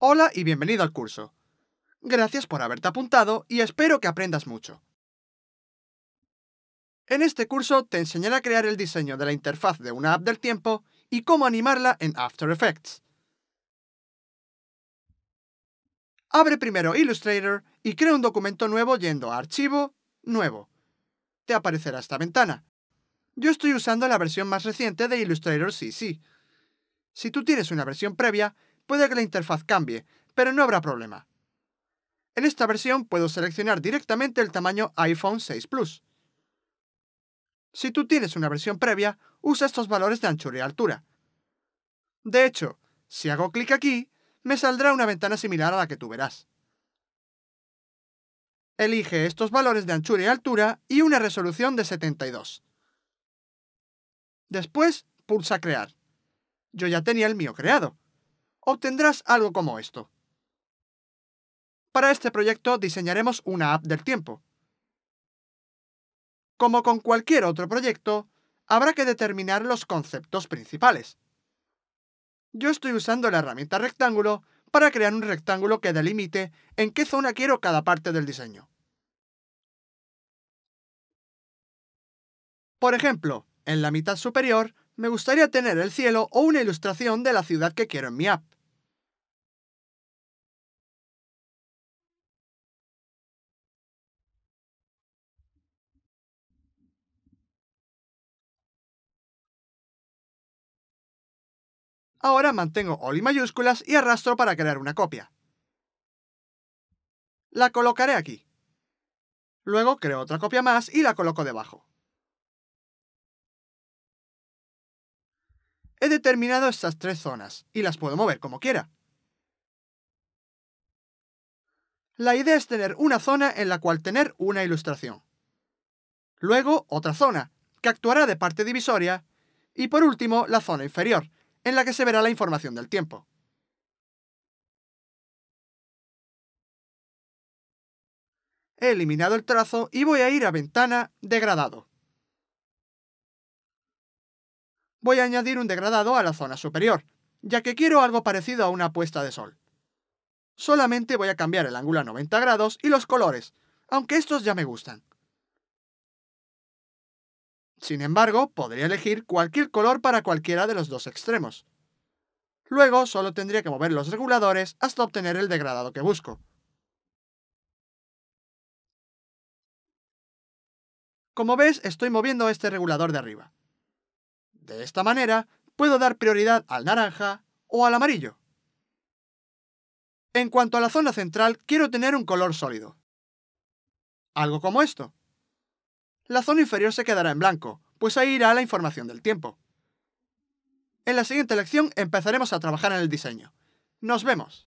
Hola y bienvenido al curso. Gracias por haberte apuntado y espero que aprendas mucho. En este curso te enseñaré a crear el diseño de la interfaz de una app del tiempo y cómo animarla en After Effects. Abre primero Illustrator y crea un documento nuevo yendo a Archivo, Nuevo. Te aparecerá esta ventana. Yo estoy usando la versión más reciente de Illustrator CC. Si tú tienes una versión previa, puede que la interfaz cambie, pero no habrá problema. En esta versión puedo seleccionar directamente el tamaño iPhone 6 Plus. Si tú tienes una versión previa, usa estos valores de anchura y altura. De hecho, si hago clic aquí, me saldrá una ventana similar a la que tú verás. Elige estos valores de anchura y altura y una resolución de 72. Después, pulsa Crear. Yo ya tenía el mío creado. Obtendrás algo como esto. Para este proyecto diseñaremos una app del tiempo. Como con cualquier otro proyecto, habrá que determinar los conceptos principales. Yo estoy usando la herramienta rectángulo para crear un rectángulo que delimite en qué zona quiero cada parte del diseño. Por ejemplo, en la mitad superior me gustaría tener el cielo o una ilustración de la ciudad que quiero en mi app. Ahora mantengo All y mayúsculas y arrastro para crear una copia. La colocaré aquí. Luego creo otra copia más y la coloco debajo. He determinado estas tres zonas y las puedo mover como quiera. La idea es tener una zona en la cual tener una ilustración. Luego otra zona, que actuará de parte divisoria. Y por último, la zona inferior, en la que se verá la información del tiempo. He eliminado el trazo y voy a ir a Ventana, Degradado. Voy a añadir un degradado a la zona superior, ya que quiero algo parecido a una puesta de sol. Solamente voy a cambiar el ángulo a 90 grados y los colores, aunque estos ya me gustan. Sin embargo, podría elegir cualquier color para cualquiera de los dos extremos. Luego solo tendría que mover los reguladores hasta obtener el degradado que busco. Como ves, estoy moviendo este regulador de arriba. De esta manera, puedo dar prioridad al naranja o al amarillo. En cuanto a la zona central, quiero tener un color sólido. Algo como esto la zona inferior se quedará en blanco, pues ahí irá la información del tiempo. En la siguiente lección empezaremos a trabajar en el diseño. ¡Nos vemos!